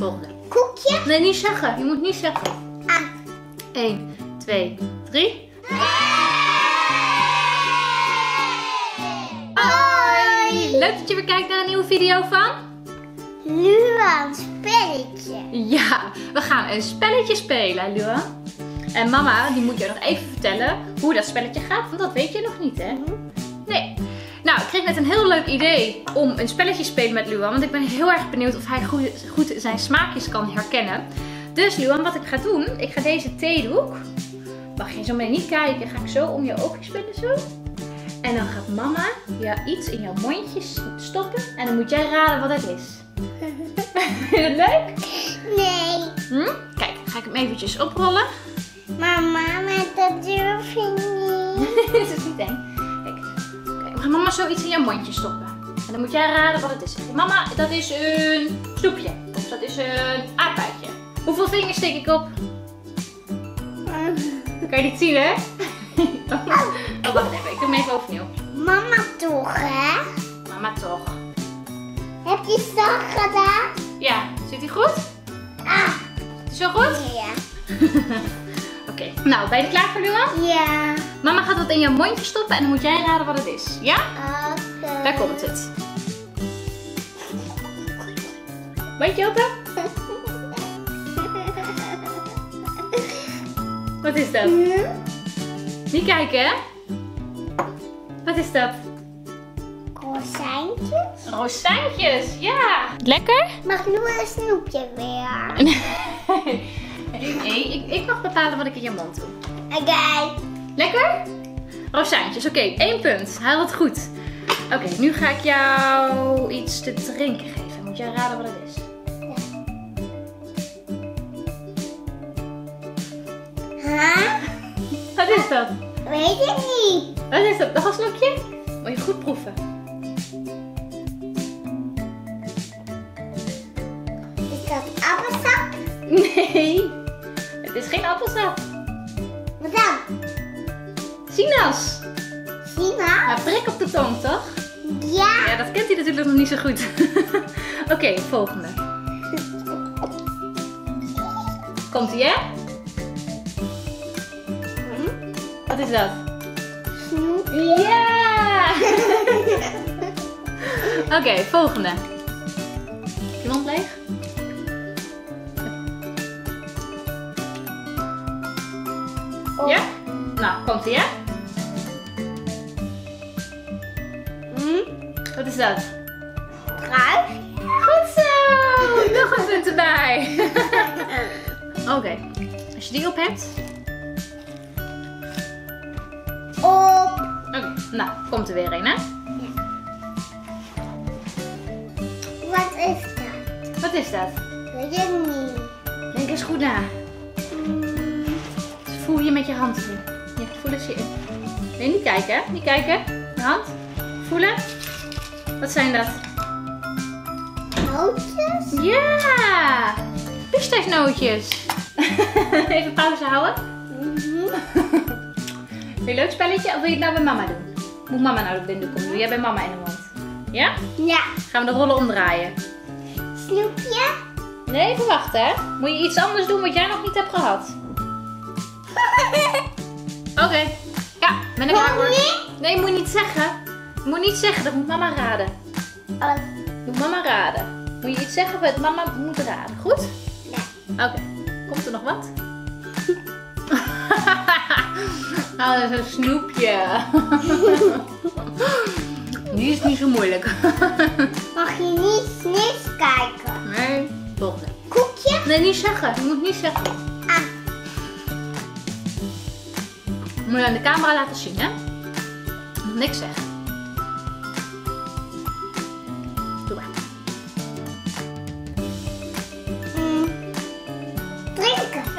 Volgende. Koekje. Nee, niet zeggen. Je moet niet zeggen. Ah. 1, 2, 3. Hoi! Leuk dat je weer kijkt naar een nieuwe video van... Luan spelletje. Ja, we gaan een spelletje spelen, Luan. En mama, die moet je nog even vertellen hoe dat spelletje gaat, want dat weet je nog niet, hè? Nee. Nou, ik kreeg net een heel leuk idee om een spelletje te spelen met Luan, want ik ben heel erg benieuwd of hij goed, goed zijn smaakjes kan herkennen. Dus Luan, wat ik ga doen, ik ga deze theedoek, mag je zo meteen niet kijken, ga ik zo om je oogjes binden zo. En dan gaat mama ja, iets in jouw mondje stoppen en dan moet jij raden wat het is. Vind je het leuk? Nee. Hm? Kijk, ga ik hem eventjes oprollen. Mama, maar dat durf je niet. Dit is niet eng. Mama zoiets in jouw mondje stoppen. En dan moet jij raden wat het is. Mama, dat is een snoepje. Of dat is een aardbeidje. Hoeveel vingers steek ik op? Kan je niet zien, hè? Oh, wacht even. Ik doe hem even overnieuw. Mama toch, hè? Mama toch. Heb je zacht gedaan? Ja, zit hij goed? Ah. Is zo goed? Ja. Oké. Nou, ben je er klaar voor, Luan? Ja. Mama gaat wat in jouw mondje stoppen en dan moet jij raden wat het is. Ja? Oké. Daar komt het. Mondje open. Wat is dat? Hm? Niet kijken, hè? Wat is dat? Rozijntjes? Rozijntjes, ja. Lekker? Mag nu een snoepje weer? Nee, ik, ik mag bepalen wat ik in je mond doe. Oké. Lekker? Rozijntjes, oké, één punt. Haal het goed. Oké, nu ga ik jou iets te drinken geven. Moet jij raden wat het is? Huh? Wat is dat? Weet ik niet. Wat is dat? Nog een slokje? Moet je goed proeven. Is dat appelsap? Nee, het is geen appelsap. Wat dan? Sinaas. Sina? Maar prik op de tong, toch? Ja. Ja, dat kent hij natuurlijk nog niet zo goed. Oké, volgende. Komt ie, hè? Wat is dat? Snoep. Ja! Oké, volgende. Je mond leeg? Ja? Nou, komt ie, hè? Dat? Kruis? Goed zo! Nog een punt erbij. Oké, als je die op hebt. Op. Oké, nou, komt er weer een, hè? Wat is dat? Wat is dat? Weet ik niet. Denk eens goed na. Hm. Dus voel je met je hand in. Ja, voel eens hierin. Nee, niet kijken, hè? Niet kijken. Je hand. Voelen. Wat zijn dat? Nootjes? Ja! Pistachenootjes. Even pauze houden. Mhm. Wil je een leuk spelletje of wil je het nou bij mama doen? Moet mama nou de blinddoek om doen? Jij bij mama in de mond. Ja? Ja. Gaan we de rollen omdraaien? Snoepje? Nee, even wachten hè. Moet je iets anders doen wat jij nog niet hebt gehad? Oké. Ja, ben ik klaar voor. Nee, moet je niet zeggen. Je moet niet zeggen, dat moet mama raden. Oh, Moet mama raden. Moet je iets zeggen wat mama moet raden. Goed? ja. Oké. Komt er nog wat? oh, dat is een snoepje. Die is niet zo moeilijk. Mag je niet niks kijken? Nee. Volgende. Koekje? Nee, niet zeggen. Je moet niet zeggen. Ah. Moet je aan de camera laten zien, hè? Moet niks zeggen.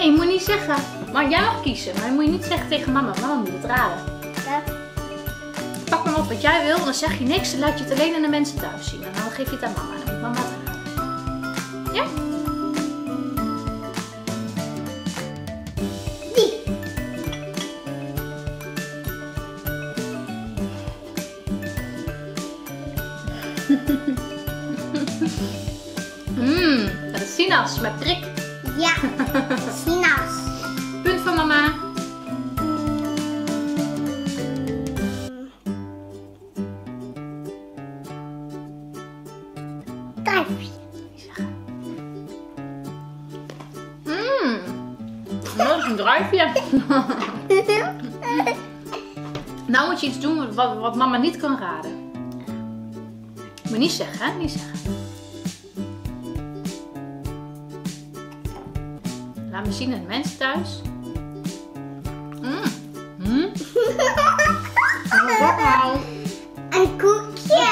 Nee, je moet niet zeggen. Maar jij mag kiezen. Maar je moet je niet zeggen tegen mama. Mama moet het raden. Ja. Pak maar op wat jij wil. Dan zeg je niks. Dan laat je het alleen aan de mensen thuis zien. En dan geef je het aan mama. Dan moet mama het raden. Ja? Die. Mmm, dat is Snas met prik. Ja. Snas. Punt van mama. Duifje. Mmm. Dat is een druifje. Nou moet je iets doen wat, wat mama niet kan raden. Moet je niet zeggen, hè? Niet zeggen. Laat me zien aan de mensen thuis. Mmm. Wat nou? Een koekje.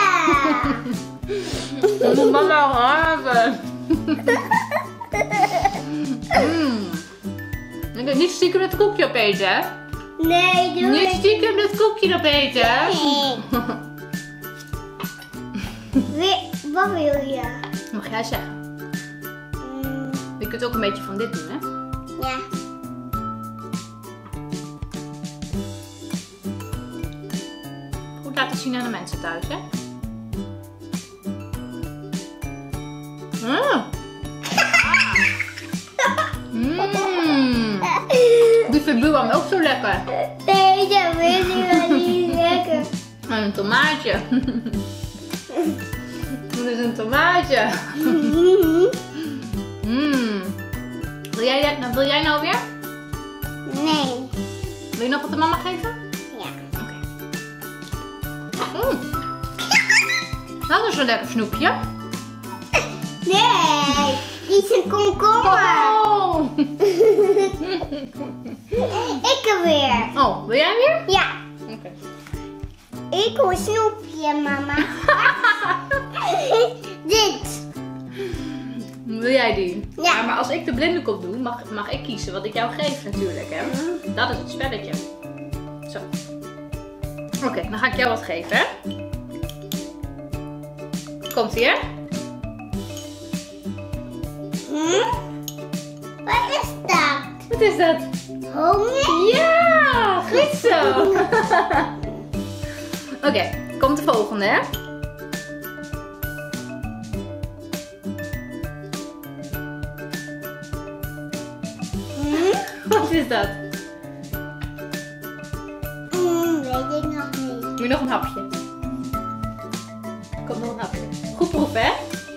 Dat moet mama hebben. Ik heb niet stiekem het koekje opeten, hè? Nee, doe Niet stiekem het koekje opeten, hè? Wie- Wat wil je? Mag jij zeggen? Kunt ook een beetje van dit doen, hè? ja. Goed laten zien aan de mensen thuis, hè? Mm. Mm. Die Buwan ook zo lekker. Nee, dat wil ik wel niet lekker. En een tomaatje. Dat is een tomaatje. Mm. Wil, jij, nou, wil jij nou weer? Nee. Wil je nog wat de mama geven? Ja. Oké. Mm. Dat is een lekker snoepje. Nee, die is een komkommer. Oh. Ik er weer. oh, wil jij weer? Ja, Oké. ik wil een snoepje, mama. Dit. Wil jij die? Ja. maar als ik de blinde kop doe, mag, mag ik kiezen wat ik jou geef natuurlijk, hè? Dat is het spelletje. Zo. Oké, dan ga ik jou wat geven, hè? Komt ie, hè? Hm? Wat is dat? Wat is dat? Honing? Ja, goed zo. Oké, komt de volgende, hè? Is dat? Hm, weet ik nog niet. Moet je nog een hapje? Komt nog een hapje. Goed proeven, hè?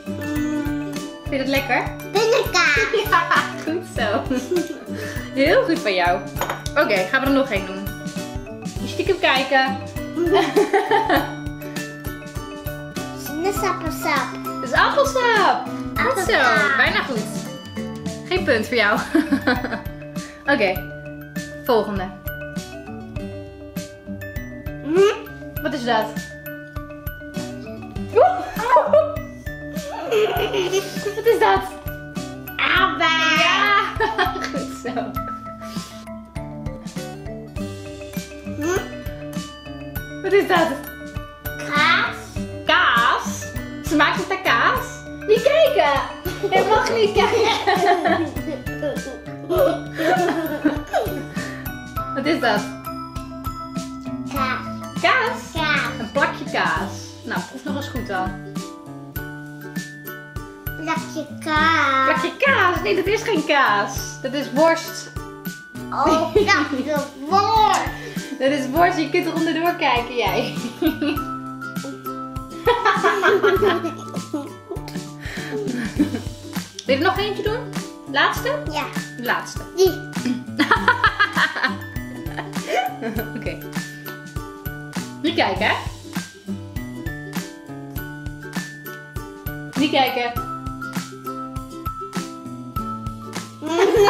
Hm, Vind je dat lekker? pindakaas. Ja, goed zo. Heel goed van jou. Oké, gaan we er nog één doen. Stiekem kijken. Sinaasappelsap. Dat is appelsap. Goed zo. Appelsap. Bijna goed. Geen punt voor jou. Oké, volgende. Hm? Wat is dat? Wat is dat? Abba. Ja, goed zo. Hm? Wat is dat? Kaas. Kaas? Smaakt het naar kaas? Niet kijken! Je mag niet kijken! Wat is dat? Kaas. Kaas? Kaas. Een plakje kaas. Nou, proef nog eens goed dan. Plakje kaas. Plakje kaas? Nee, dat is geen kaas. Dat is worst. Oh, plakje worst. Dat is worst, je kunt er onderdoor kijken, jij. Wil je er nog eentje doen? Laatste? Ja, Laatste. die. Oké. Niet kijken, hè? Niet kijken. Nee.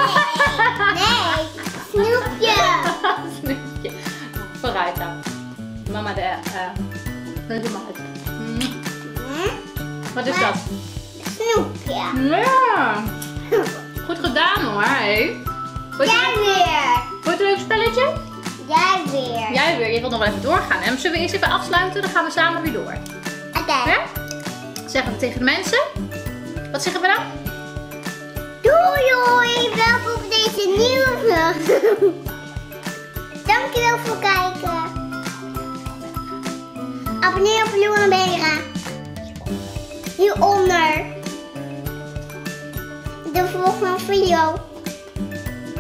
Nee. Snoepje. Snoepje. Vooruit dan. Mama de... eh doe maar uit. Mm. Wat is dat? Snoepje. Ja. Goed gedaan hoor, hé. Jij weer. je het een leuk spelletje? Jij weer. Jij weer. Je wilt nog wel even doorgaan. hè? Zullen we eerst even afsluiten? Dan gaan we samen weer door. Oké. Hè? Zeggen we tegen de mensen? Wat zeggen we dan? Doei doei. Welkom op deze nieuwe vlog. Dankjewel voor het kijken. Abonneer op Luan Bera. Hieronder. de volgende video.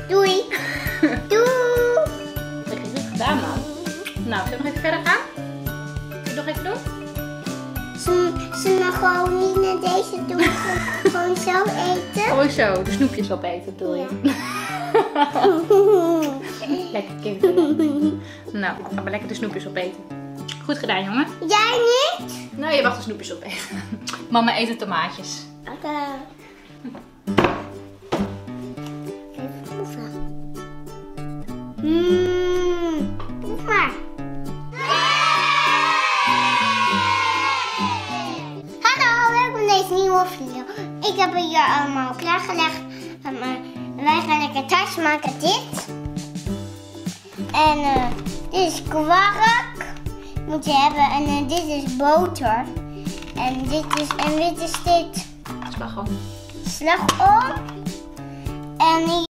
Doei. Doei. Verder gaan? Wil je nog even doen? Ze, mag gewoon niet naar deze toe. gewoon zo eten. Gewoon zo, de snoepjes opeten, bedoel je? Lekker kind. Nou, gaan we lekker de snoepjes opeten. Goed gedaan, jongen. Jij niet? Nou, je wacht de snoepjes opeten. Mama eet de tomaatjes. Oké. Even proeven. Mmm. Deze nieuwe video. Ik heb het hier allemaal klaargelegd. Maar wij gaan lekker thuis maken dit. En eh, dit is kwark. Moet je hebben. En eh, dit is boter. En dit is, en dit is dit Slagroom. slagroom. En